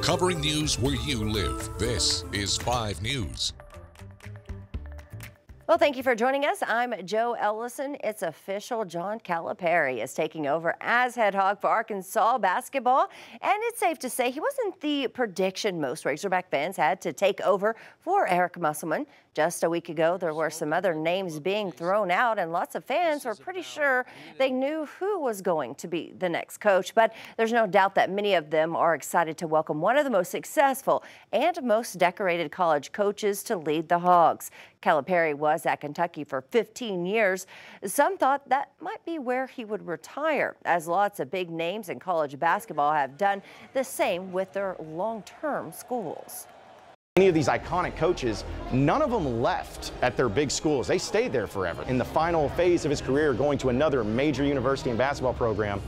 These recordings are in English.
covering news where you live. This is 5 News. Well, thank you for joining us. I'm Joe Ellison. It's official. John Calipari is taking over as head hog for Arkansas basketball. And it's safe to say he wasn't the prediction most Razorback fans had to take over for Eric Musselman. Just a week ago, there were some other names being thrown out, and lots of fans were pretty sure they knew who was going to be the next coach. But there's no doubt that many of them are excited to welcome one of the most successful and most decorated college coaches to lead the Hogs. Calipari was at Kentucky for 15 years. Some thought that might be where he would retire, as lots of big names in college basketball have done the same with their long-term schools. Any of these iconic coaches, none of them left at their big schools. They stayed there forever. In the final phase of his career, going to another major university and basketball program,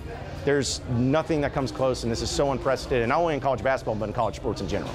there's nothing that comes close, and this is so unprecedented, not only in college basketball, but in college sports in general.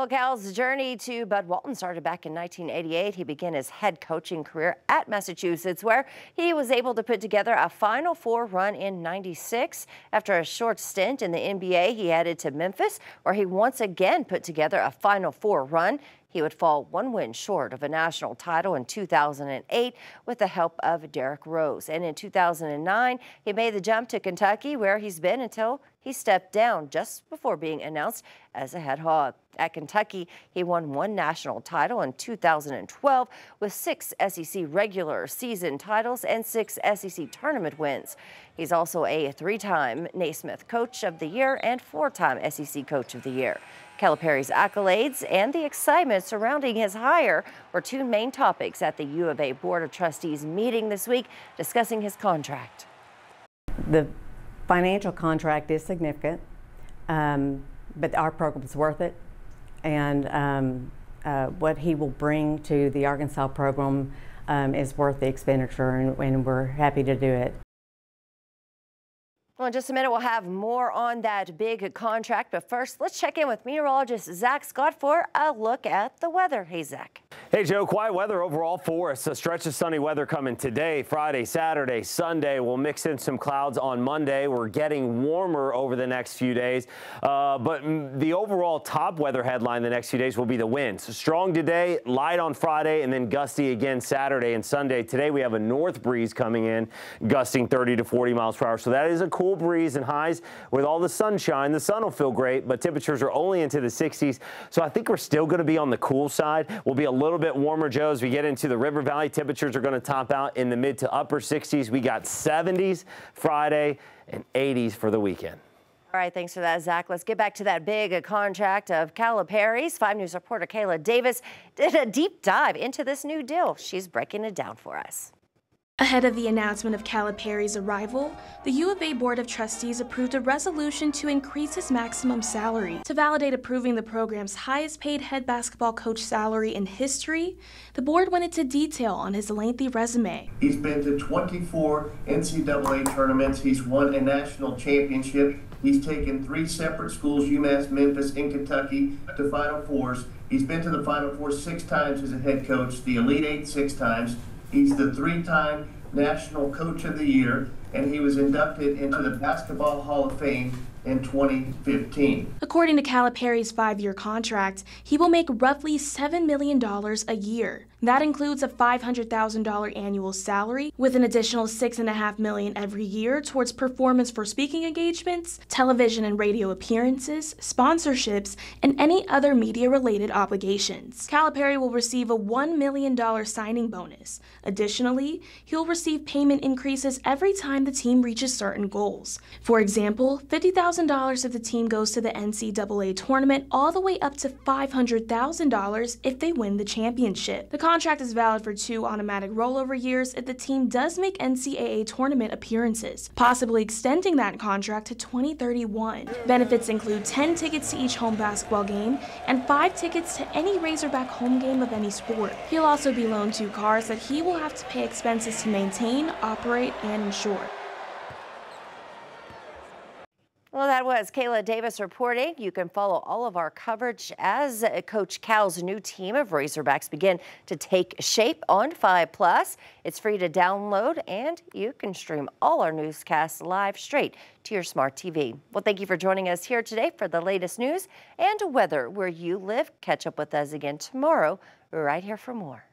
Well, Cal's journey to Bud Walton started back in 1988. He began his head coaching career at Massachusetts, where he was able to put together a Final Four run in 96. After a short stint in the NBA, he headed to Memphis, where he once again put together a Final Four run. He would fall one win short of a national title in 2008 with the help of Derrick Rose. And in 2009, he made the jump to Kentucky, where he's been until he stepped down just before being announced as a head hog. At Kentucky, he won one national title in 2012 with six SEC regular season titles and six SEC tournament wins. He's also a three-time Naismith Coach of the Year and four-time SEC Coach of the Year. Calipari's accolades and the excitement surrounding his hire were two main topics at the U of A Board of Trustees meeting this week discussing his contract. The financial contract is significant, um, but our program is worth it. And um, uh, what he will bring to the Arkansas program um, is worth the expenditure, and, and we're happy to do it. Well, in just a minute, we'll have more on that big contract. But first, let's check in with meteorologist Zach Scott for a look at the weather. Hey, Zach. Hey, Joe. Quiet weather overall for us. A stretch of sunny weather coming today, Friday, Saturday, Sunday. We'll mix in some clouds on Monday. We're getting warmer over the next few days. Uh, but the overall top weather headline the next few days will be the winds. Strong today, light on Friday, and then gusty again Saturday and Sunday. Today, we have a north breeze coming in, gusting 30 to 40 miles per hour. So that is a cool cool breeze and highs with all the sunshine. The sun will feel great, but temperatures are only into the 60s. So I think we're still going to be on the cool side. We'll be a little bit warmer, Joe, as we get into the River Valley. Temperatures are going to top out in the mid to upper 60s. We got 70s Friday and 80s for the weekend. All right, thanks for that, Zach. Let's get back to that big contract of Calipari's. 5 News reporter Kayla Davis did a deep dive into this new deal. She's breaking it down for us. Ahead of the announcement of Calipari's arrival, the U of A Board of Trustees approved a resolution to increase his maximum salary. To validate approving the program's highest paid head basketball coach salary in history, the board went into detail on his lengthy resume. He's been to 24 NCAA tournaments, he's won a national championship, he's taken three separate schools, UMass, Memphis, and Kentucky, to Final Fours. He's been to the Final Four six times as a head coach, the Elite Eight six times, He's the three-time National Coach of the Year, and he was inducted into the Basketball Hall of Fame in 2015. According to Calipari's five-year contract, he will make roughly $7 million a year. That includes a $500,000 annual salary with an additional 6.5 million every year towards performance for speaking engagements, television and radio appearances, sponsorships, and any other media-related obligations. Calipari will receive a $1 million signing bonus. Additionally, he'll receive payment increases every time the team reaches certain goals. For example, $50,000 if the team goes to the NCAA tournament, all the way up to $500,000 if they win the championship. The contract is valid for two automatic rollover years if the team does make NCAA tournament appearances, possibly extending that contract to 2031. Benefits include 10 tickets to each home basketball game and 5 tickets to any Razorback home game of any sport. He'll also be loaned two cars that he will have to pay expenses to maintain, operate, and insure. Well, that That was Kayla Davis reporting. You can follow all of our coverage as Coach Cal's new team of Razorbacks begin to take shape on 5 Plus. It's free to download and you can stream all our newscasts live straight to your smart TV. Well, thank you for joining us here today for the latest news and weather where you live. Catch up with us again tomorrow right here for more.